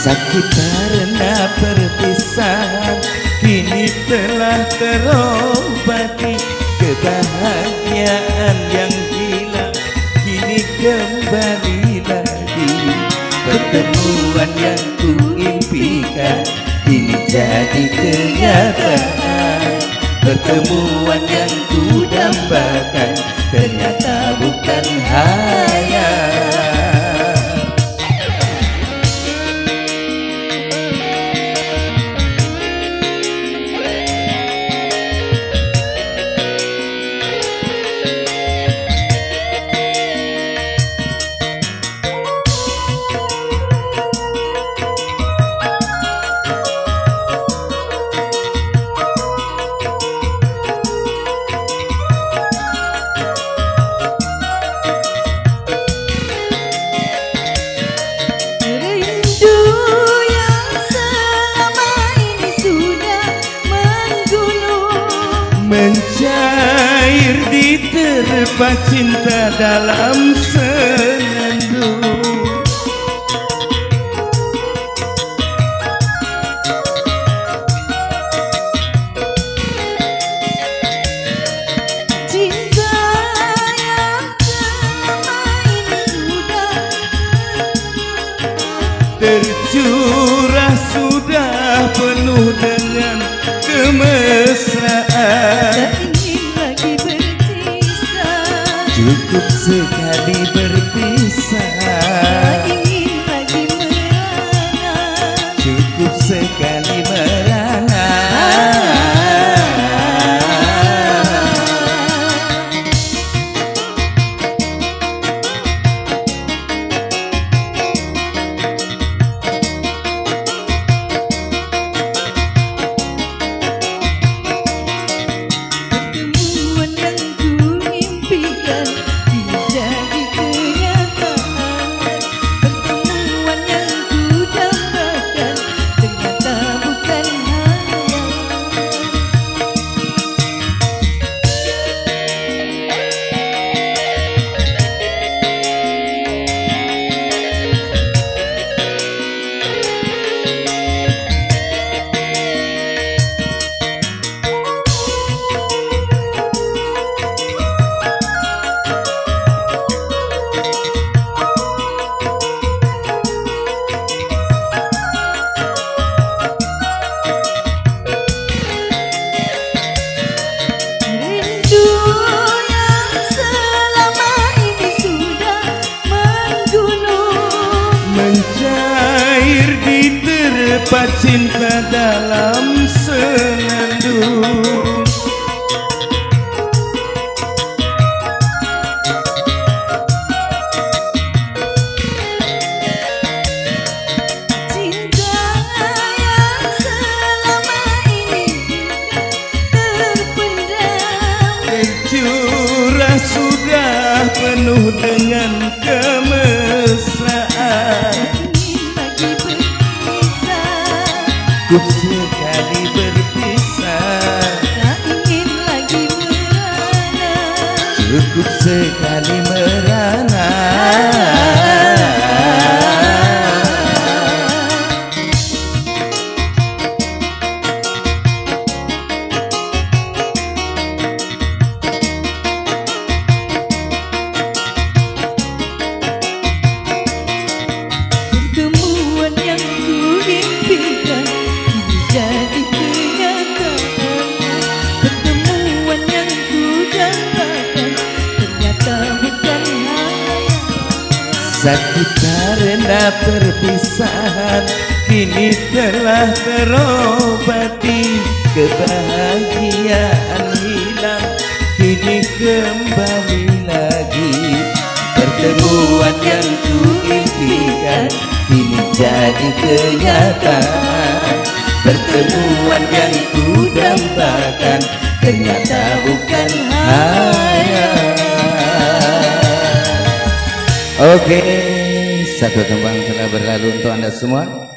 Sakit karena perpisahan Kini telah terobati. Kebahagiaan yang hilang Kini kembali lagi. Pertemuan yang ku impikan Kini jadi kenyataan. Pertemuan yang ku dambakan Ternyata bukan hayal diterpa cinta dalam senandung diterpa cinta dalam senandung. Cinta yang selama ini terpendam. Tercurah sudah penuh Cukup sekali berpisah. Tak ingin lagi merana Cukup sekali merana Sakit karena perpisahan Kini telah terobati Kebahagiaan hilang Kini kembali lagi. Pertemuan yang ku impikan Kini jadi kenyataan. Pertemuan yang ku dambakan Ternyata bukan hayal Oke, satu tembang telah berlalu untuk Anda semua.